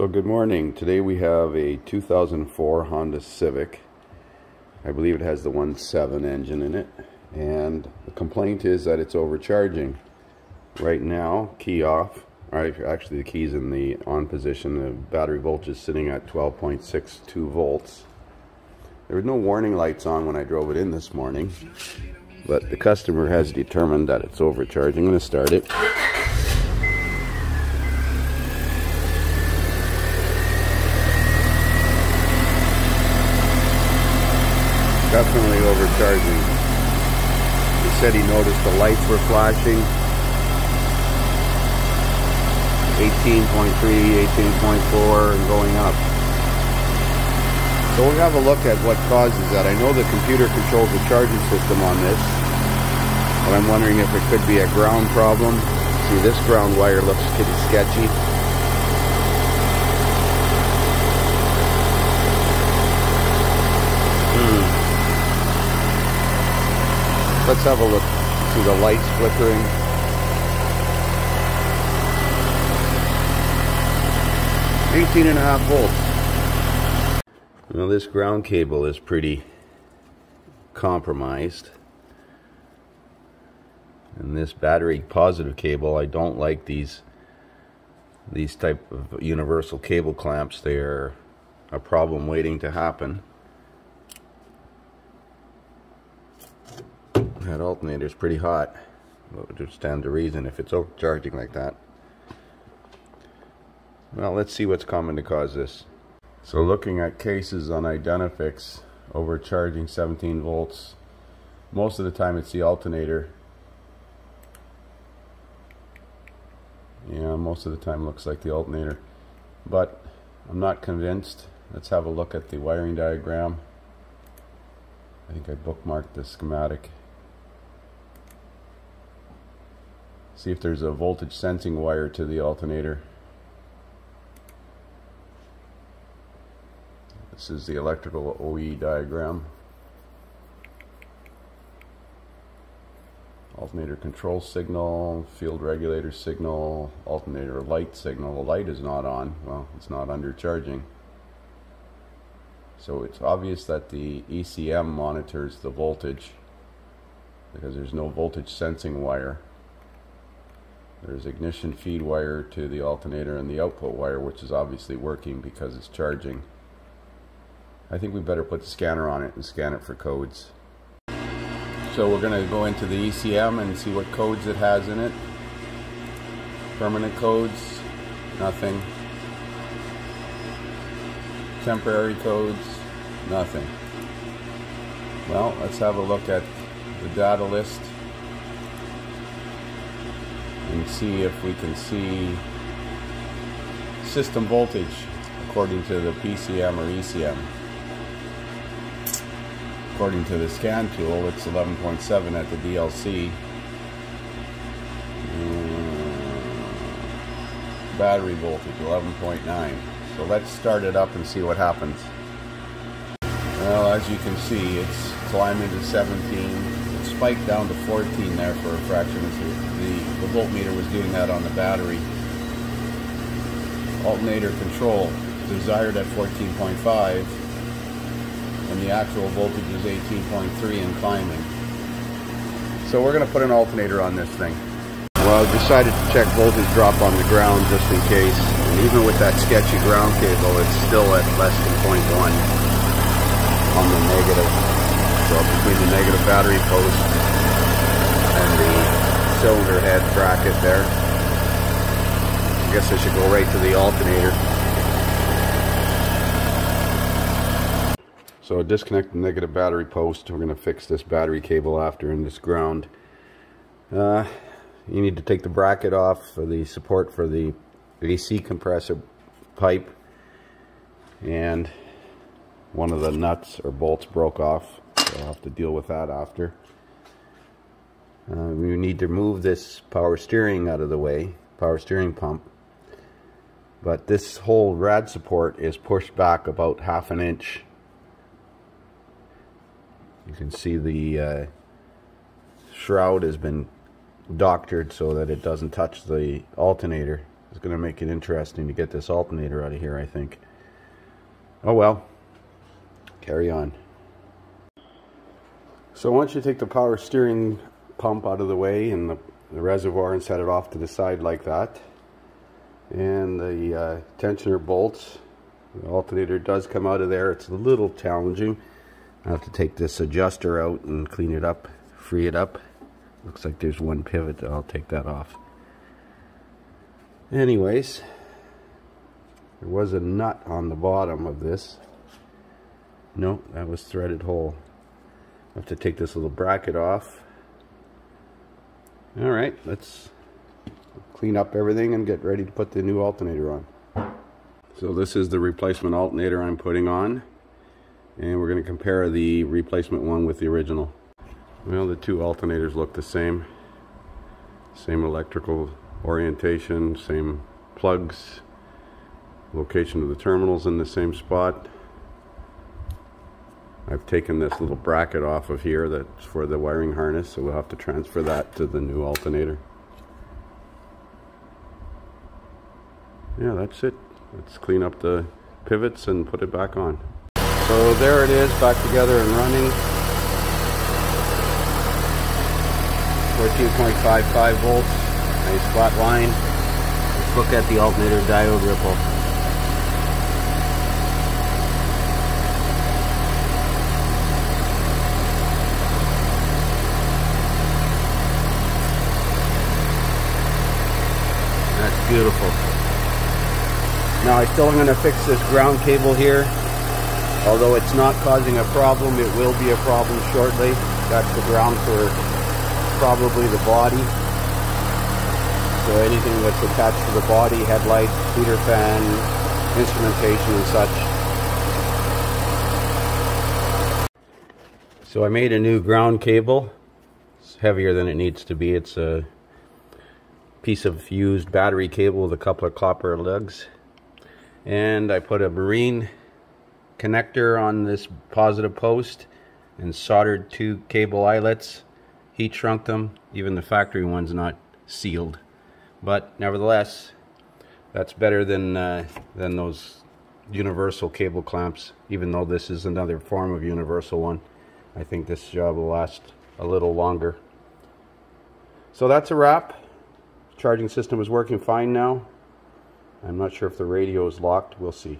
So good morning. Today we have a 2004 Honda Civic. I believe it has the 1.7 engine in it. And the complaint is that it's overcharging. Right now, key off. Actually the key's in the on position. The battery voltage is sitting at 12.62 volts. There were no warning lights on when I drove it in this morning. But the customer has determined that it's overcharging. I'm going to start it. Overcharging. He said he noticed the lights were flashing. 18.3, 18.4, and going up. So we'll have a look at what causes that. I know the computer controls the charging system on this, but I'm wondering if it could be a ground problem. See, this ground wire looks pretty sketchy. Let's have a look. See the lights flickering. Eighteen and a half volts. Now this ground cable is pretty compromised. And this battery positive cable, I don't like these these type of universal cable clamps. They are a problem waiting to happen. That alternator is pretty hot. What would stand to reason if it's overcharging like that? Well, let's see what's common to cause this. So looking at cases on Identifix, overcharging 17 volts, most of the time it's the alternator. Yeah, most of the time looks like the alternator. But I'm not convinced. Let's have a look at the wiring diagram. I think I bookmarked the schematic. See if there's a voltage sensing wire to the alternator. This is the electrical OE diagram. Alternator control signal, field regulator signal, alternator light signal. The light is not on. Well, it's not under charging. So it's obvious that the ECM monitors the voltage because there's no voltage sensing wire. There's ignition feed wire to the alternator and the output wire, which is obviously working because it's charging. I think we better put the scanner on it and scan it for codes. So we're going to go into the ECM and see what codes it has in it. Permanent codes, nothing. Temporary codes, nothing. Well, let's have a look at the data list and see if we can see system voltage according to the PCM or ECM. According to the scan tool, it's 11.7 at the DLC. Mm, battery voltage, 11.9. So let's start it up and see what happens. Well, as you can see, it's climbing to 17, spiked down to 14 there for a fraction of the, the voltmeter was doing that on the battery. Alternator control desired at 14.5 and the actual voltage is 18.3 and climbing. So we're going to put an alternator on this thing. Well, I decided to check voltage drop on the ground just in case. And even with that sketchy ground cable, it's still at less than 0.1 on the negative. The negative battery post and the cylinder head bracket there. I guess I should go right to the alternator. So disconnect the negative battery post. We're going to fix this battery cable after in this ground. Uh, you need to take the bracket off for the support for the AC compressor pipe and one of the nuts or bolts broke off I'll have to deal with that after. Uh, we need to move this power steering out of the way, power steering pump. But this whole rad support is pushed back about half an inch. You can see the uh, shroud has been doctored so that it doesn't touch the alternator. It's going to make it interesting to get this alternator out of here, I think. Oh well, carry on. So once you take the power steering pump out of the way and the, the reservoir and set it off to the side like that, and the uh, tensioner bolts, the alternator does come out of there. It's a little challenging. I have to take this adjuster out and clean it up, free it up. Looks like there's one pivot. I'll take that off. Anyways, there was a nut on the bottom of this. No, that was threaded hole. I have to take this little bracket off. All right, let's clean up everything and get ready to put the new alternator on. So this is the replacement alternator I'm putting on. And we're going to compare the replacement one with the original. Well, the two alternators look the same. Same electrical orientation, same plugs, location of the terminals in the same spot. I've taken this little bracket off of here that's for the wiring harness, so we'll have to transfer that to the new alternator. Yeah, that's it. Let's clean up the pivots and put it back on. So there it is, back together and running. 14.55 volts. Nice flat line. Let's look at the alternator diode ripple. That's beautiful. Now I still am going to fix this ground cable here. Although it's not causing a problem, it will be a problem shortly. That's the ground for probably the body. So anything that's attached to the body, headlight, heater fan, instrumentation and such. So I made a new ground cable. It's heavier than it needs to be. It's a piece of used battery cable with a couple of copper lugs. And I put a marine connector on this positive post and soldered two cable eyelets. Heat shrunk them. Even the factory one's not sealed. But nevertheless, that's better than uh, than those universal cable clamps. Even though this is another form of universal one, I think this job will last a little longer. So that's a wrap. Charging system is working fine now. I'm not sure if the radio is locked. We'll see.